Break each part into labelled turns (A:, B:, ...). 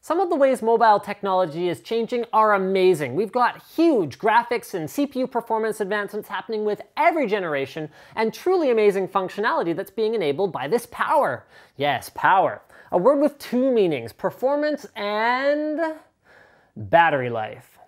A: Some of the ways mobile technology is changing are amazing. We've got huge graphics and CPU performance advancements happening with every generation, and truly amazing functionality that's being enabled by this power. Yes, power. A word with two meanings, performance and battery life.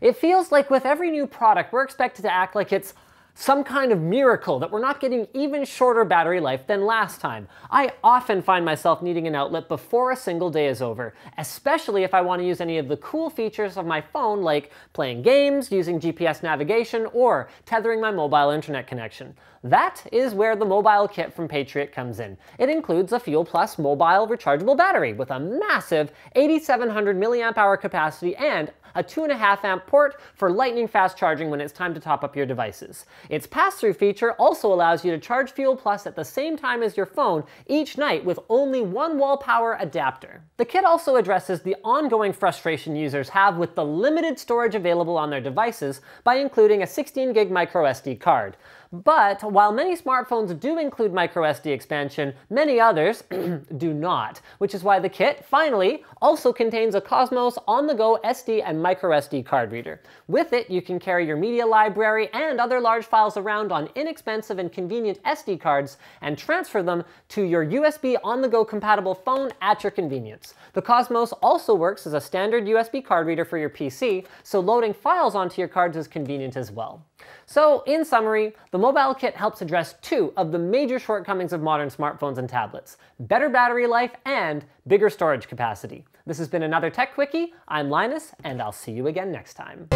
A: It feels like with every new product, we're expected to act like it's some kind of miracle that we're not getting even shorter battery life than last time. I often find myself needing an outlet before a single day is over, especially if I want to use any of the cool features of my phone like playing games, using GPS navigation, or tethering my mobile internet connection. That is where the mobile kit from Patriot comes in. It includes a Fuel Plus mobile rechargeable battery with a massive 8700 milliamp hour capacity and a 2.5 amp port for lightning fast charging when it's time to top up your devices. Its pass-through feature also allows you to charge Fuel Plus at the same time as your phone each night with only one wall power adapter. The kit also addresses the ongoing frustration users have with the limited storage available on their devices by including a 16 gig microSD card. But while many smartphones do include microSD expansion, many others do not, which is why the kit, finally, also contains a Cosmos on-the-go SD and microSD card reader. With it, you can carry your media library and other large files around on inexpensive and convenient SD cards and transfer them to your USB on-the-go compatible phone at your convenience. The Cosmos also works as a standard USB card reader for your PC, so loading files onto your cards is convenient as well. So, in summary, the mobile kit helps address two of the major shortcomings of modern smartphones and tablets, better battery life and bigger storage capacity. This has been another Techquickie. I'm Linus, and I'll see you again next time.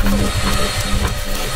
A: Thank you.